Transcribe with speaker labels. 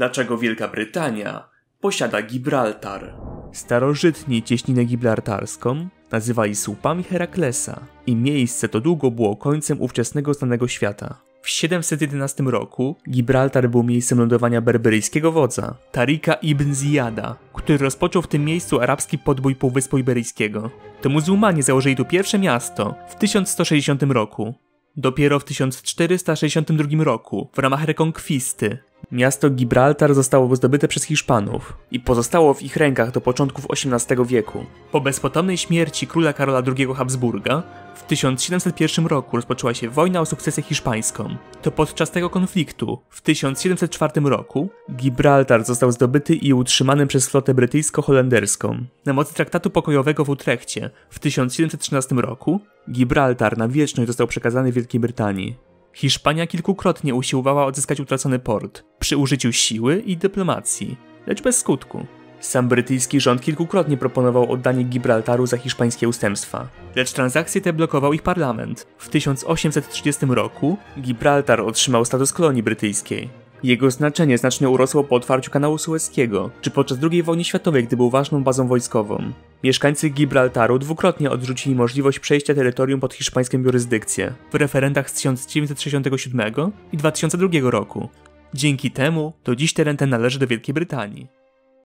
Speaker 1: Dlaczego Wielka Brytania posiada Gibraltar? Starożytni cieśninę gibraltarską nazywali słupami Heraklesa i miejsce to długo było końcem ówczesnego znanego świata. W 711 roku Gibraltar był miejscem lądowania berberyjskiego wodza, Tarika ibn Ziyada, który rozpoczął w tym miejscu arabski podbój Półwyspu Iberyjskiego. To muzułmanie założyli tu pierwsze miasto w 1160 roku. Dopiero w 1462 roku, w ramach rekonkwisty, miasto Gibraltar zostało zdobyte przez Hiszpanów i pozostało w ich rękach do początków XVIII wieku. Po bezpotomnej śmierci króla Karola II Habsburga w 1701 roku rozpoczęła się wojna o sukcesję hiszpańską. To podczas tego konfliktu w 1704 roku Gibraltar został zdobyty i utrzymany przez flotę brytyjsko-holenderską. Na mocy traktatu pokojowego w Utrechcie w 1713 roku Gibraltar na wieczność został przekazany Wielkiej Brytanii. Hiszpania kilkukrotnie usiłowała odzyskać utracony port przy użyciu siły i dyplomacji, lecz bez skutku. Sam brytyjski rząd kilkukrotnie proponował oddanie Gibraltaru za hiszpańskie ustępstwa, lecz transakcje te blokował ich parlament. W 1830 roku Gibraltar otrzymał status kolonii brytyjskiej. Jego znaczenie znacznie urosło po otwarciu kanału Suezkiego, czy podczas II wojny światowej, gdy był ważną bazą wojskową. Mieszkańcy Gibraltaru dwukrotnie odrzucili możliwość przejścia terytorium pod hiszpańską jurysdykcję w referendach z 1967 i 2002 roku. Dzięki temu do dziś teren ten należy do Wielkiej Brytanii.